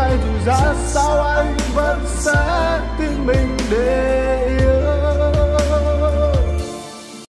mai dù ra sao anh vẫn sẽ tin mình đến